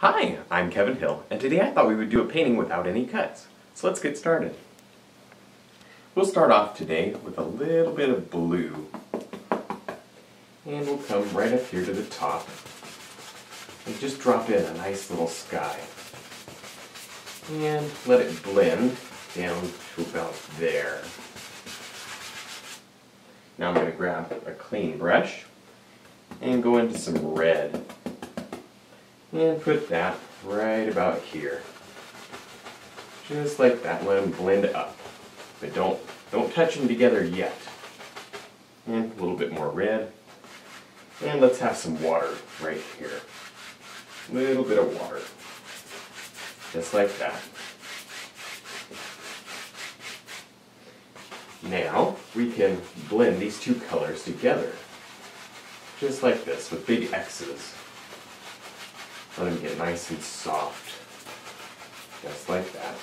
Hi, I'm Kevin Hill, and today I thought we would do a painting without any cuts. So let's get started. We'll start off today with a little bit of blue. And we'll come right up here to the top and just drop in a nice little sky. And let it blend down to about there. Now I'm going to grab a clean brush and go into some red and put that right about here. Just like that, let them blend up. But don't, don't touch them together yet. And a little bit more red. And let's have some water right here. A little bit of water. Just like that. Now, we can blend these two colors together. Just like this, with big X's. Let them get nice and soft. Just like that.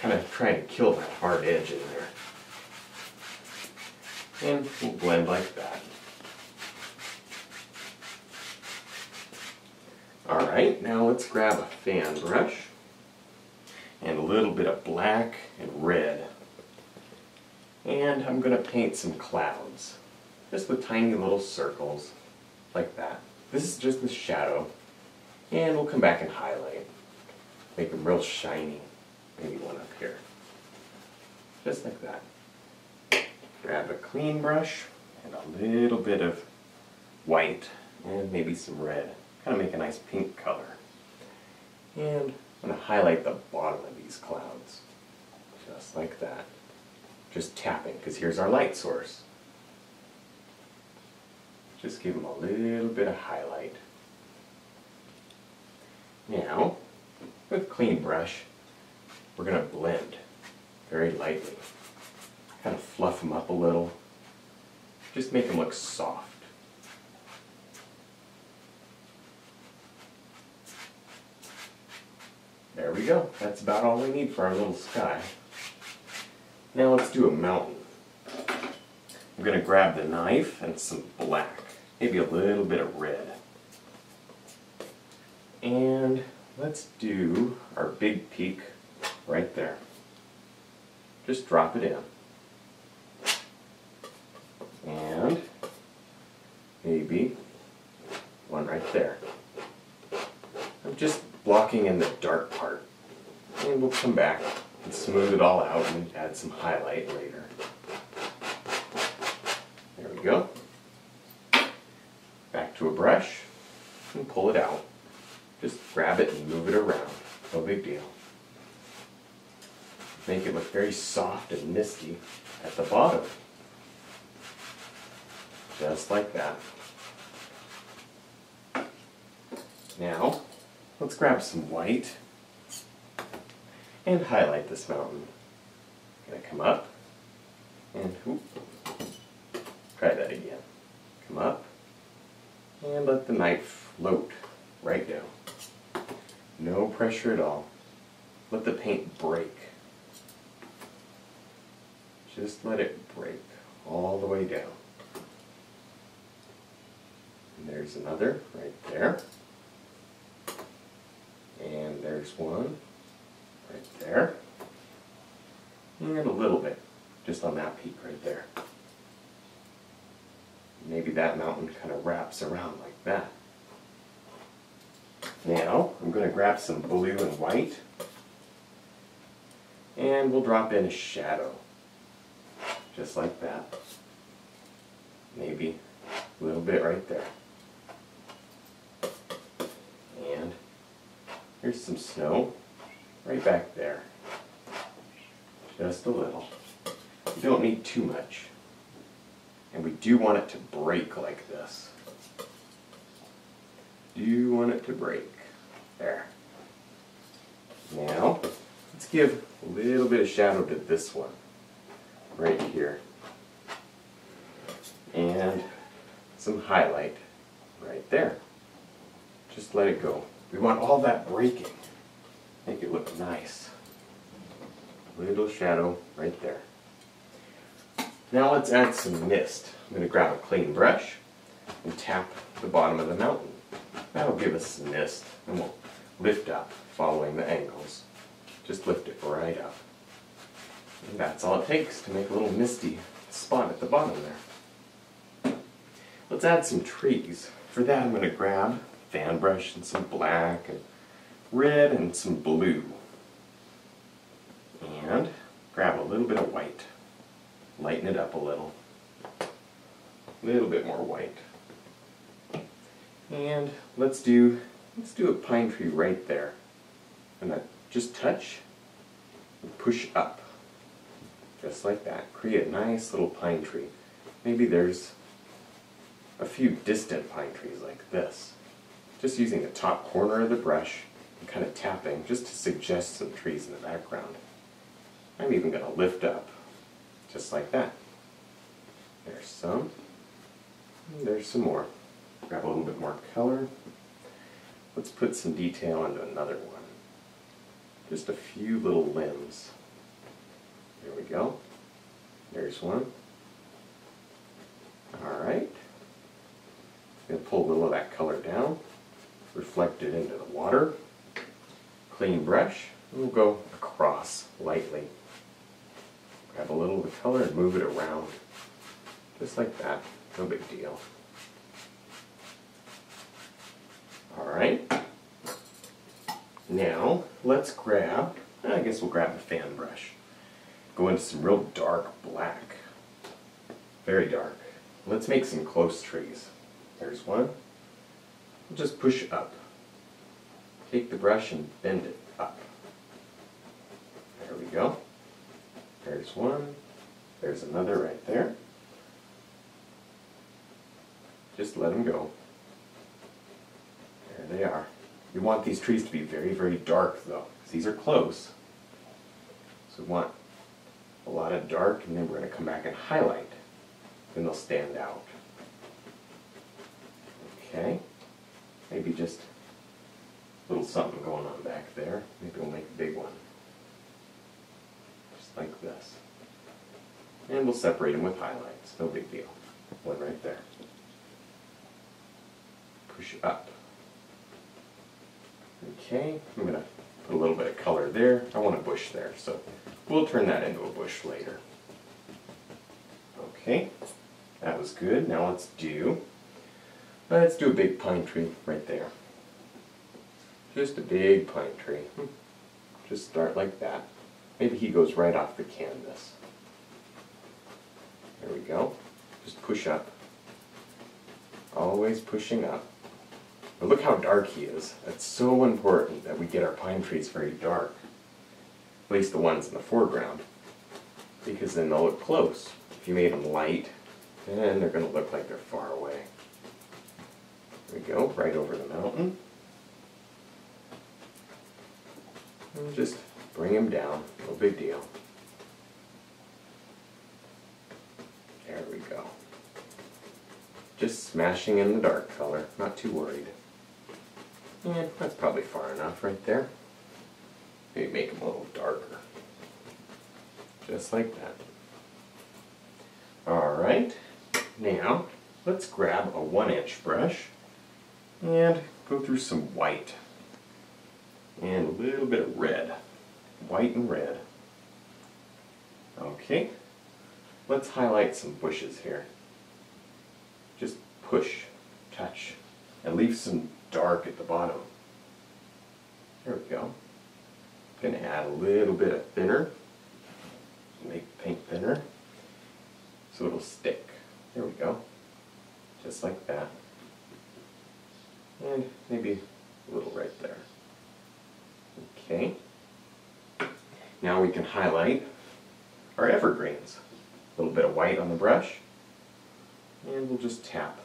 Kind of trying to kill that hard edge in there. And we'll blend like that. Alright, now let's grab a fan brush and a little bit of black and red. And I'm going to paint some clouds, just with tiny little circles, like that. This is just the shadow, and we'll come back and highlight. Make them real shiny. Maybe one up here. Just like that. Grab a clean brush and a little bit of white and maybe some red. Kind of make a nice pink color. And I'm going to highlight the bottom of these clouds. Just like that. Just tapping, because here's our light source. Just give them a little bit of highlight. Now, with clean brush, we're going to blend very lightly. Kind of fluff them up a little. Just make them look soft. There we go. That's about all we need for our little sky. Now let's do a mountain. I'm going to grab the knife and some black, maybe a little bit of red. And let's do our big peak right there. Just drop it in. And maybe one right there. I'm just blocking in the dark part. And we'll come back and smooth it all out and add some highlight later. There we go. Back to a brush and pull it out. Grab it and move it around. No big deal. Make it look very soft and misty at the bottom. Just like that. Now, let's grab some white and highlight this mountain. Gonna come up and whoop, try that again. Come up and let the knife float right down. No pressure at all. Let the paint break. Just let it break all the way down. And there's another right there. And there's one right there. And a little bit, just on that peak right there. Maybe that mountain kind of wraps around like that. Now, I'm going to grab some blue and white, and we'll drop in a shadow, just like that. Maybe a little bit right there. And here's some snow right back there. Just a little. You don't need too much. And we do want it to break like this. Do you want it to break? There. Now, let's give a little bit of shadow to this one. Right here. And some highlight right there. Just let it go. We want all that breaking. Make it look nice. Little shadow right there. Now let's add some mist. I'm going to grab a clean brush and tap the bottom of the mountain. That'll give us some mist. And we'll, lift up following the angles. Just lift it right up. And that's all it takes to make a little misty spot at the bottom there. Let's add some trees. For that I'm going to grab fan brush and some black and red and some blue. And grab a little bit of white. Lighten it up a little. A little bit more white. And let's do let's do a pine tree right there. And I just touch and push up. Just like that. Create a nice little pine tree. Maybe there's a few distant pine trees like this. Just using the top corner of the brush and kind of tapping just to suggest some trees in the background. I'm even going to lift up, just like that. There's some. There's some more. Grab a little bit more color. Let's put some detail into another one. Just a few little limbs. There we go. There's one. Alright. To pull a little of that color down, reflect it into the water. Clean brush, we'll go across lightly. Grab a little of the color and move it around. Just like that. No big deal. Alright. Now, let's grab, I guess we'll grab a fan brush. Go into some real dark black. Very dark. Let's make some close trees. There's one. We'll just push up. Take the brush and bend it up. There we go. There's one. There's another right there. Just let them go. There they are. You want these trees to be very, very dark though, these are close. So we want a lot of dark, and then we're going to come back and highlight. Then they'll stand out. Okay. Maybe just a little something going on back there. Maybe we'll make a big one. Just like this. And we'll separate them with highlights. No big deal. One right there. Push up. Okay, I'm going to put a little bit of color there. I want a bush there, so we'll turn that into a bush later. Okay, that was good. Now let's do, let's do a big pine tree right there. Just a big pine tree. Hmm. Just start like that. Maybe he goes right off the canvas. There we go. Just push up. Always pushing up. But look how dark he is. It's so important that we get our pine trees very dark. At least the ones in the foreground. Because then they'll look close. If you made them light, then they're going to look like they're far away. There we go, right over the mountain. And just bring them down, no big deal. There we go. Just smashing in the dark color, not too worried. Yeah, that's probably far enough right there. Maybe make them a little darker. Just like that. Alright, now let's grab a one inch brush and go through some white and a little bit of red. White and red. Okay, let's highlight some bushes here. Just push, touch, and leave some dark at the bottom. There we go. Gonna add a little bit of thinner. Make the paint thinner. So it'll stick. There we go. Just like that. And maybe a little right there. Okay. Now we can highlight our evergreens. A little bit of white on the brush. And we'll just tap.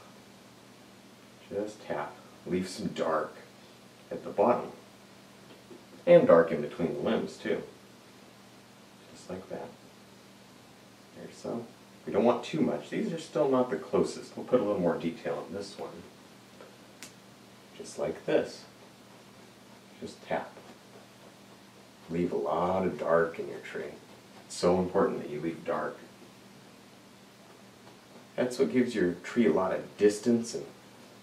Just tap leave some dark at the bottom. And dark in between the limbs too. Just like that. There's some. We don't want too much. These are still not the closest. We'll put a little more detail in this one. Just like this. Just tap. Leave a lot of dark in your tree. It's so important that you leave dark. That's what gives your tree a lot of distance and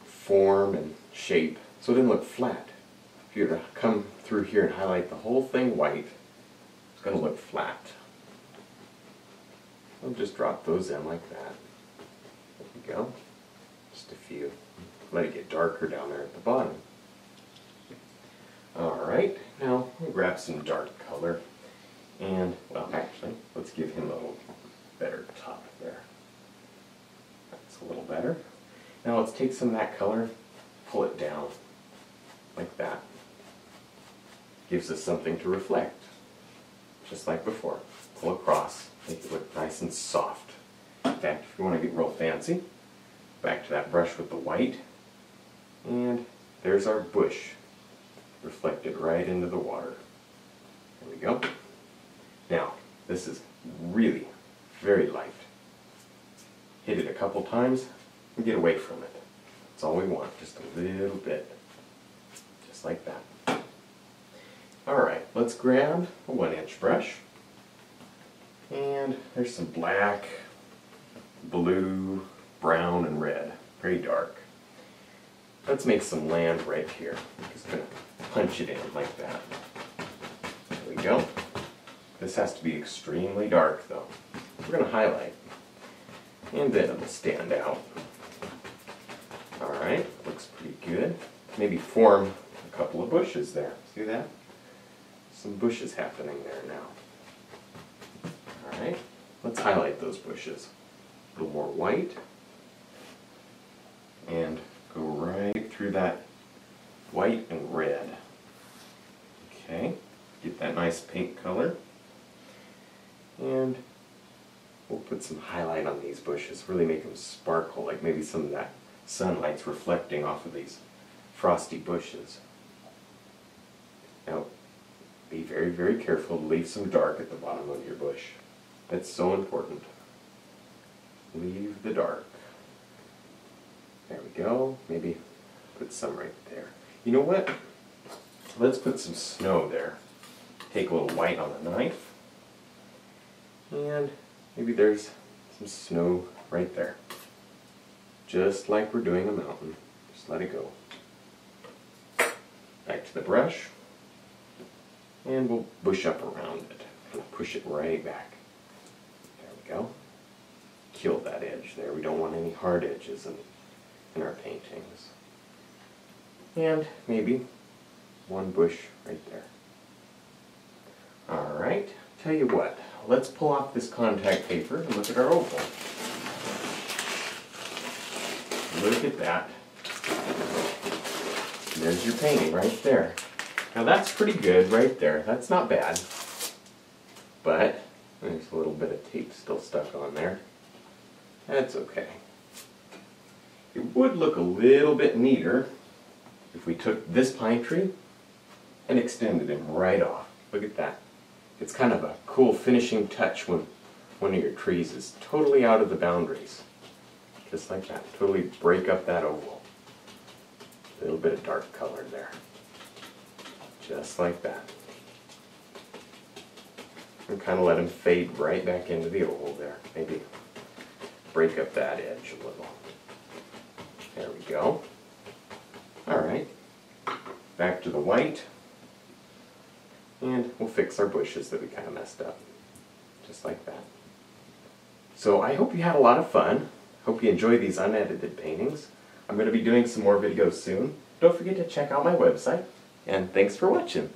form and shape, so it didn't look flat. if you were to come through here and highlight the whole thing white, it's going to look flat. I'll just drop those in like that. There we go. Just a few. Let it get darker down there at the bottom. Alright, now we'll grab some dark color. And, well, actually, let's give him a little better top there. That's a little better. Now let's take some of that color, pull it down, like that. Gives us something to reflect, just like before. Pull across, make it look nice and soft. In fact, if you want to get real fancy, back to that brush with the white, and there's our bush reflected right into the water. There we go. Now, this is really very light. Hit it a couple times and get away from it. All we want, just a little bit. Just like that. Alright, let's grab a one inch brush. And there's some black, blue, brown, and red. Very dark. Let's make some land right here. I'm just going to punch it in like that. There we go. This has to be extremely dark though. We're going to highlight. And then it'll stand out. Alright, looks pretty good. Maybe form a couple of bushes there. See that? Some bushes happening there now. Alright, let's highlight those bushes. A little more white. And go right through that white and red. Okay, get that nice pink color. And we'll put some highlight on these bushes, really make them sparkle, like maybe some of that sunlight's reflecting off of these frosty bushes. Now, be very, very careful to leave some dark at the bottom of your bush. That's so important. Leave the dark. There we go. Maybe put some right there. You know what? Let's put some snow there. Take a little white on the knife. And maybe there's some snow right there. Just like we're doing a mountain. Just let it go. Back to the brush. And we'll bush up around it. And push it right back. There we go. Kill that edge there. We don't want any hard edges in, in our paintings. And maybe one bush right there. Alright, tell you what, let's pull off this contact paper and look at our oval. Look at that. There's your painting right there. Now that's pretty good right there. That's not bad. But there's a little bit of tape still stuck on there. That's okay. It would look a little bit neater if we took this pine tree and extended him right off. Look at that. It's kind of a cool finishing touch when one of your trees is totally out of the boundaries. Just like that. Totally break up that oval. A little bit of dark color there. Just like that. And kind of let them fade right back into the oval there. Maybe break up that edge a little. There we go. Alright. Back to the white. And we'll fix our bushes that we kind of messed up. Just like that. So I hope you had a lot of fun. Hope you enjoy these unedited paintings. I'm going to be doing some more videos soon. Don't forget to check out my website. And thanks for watching.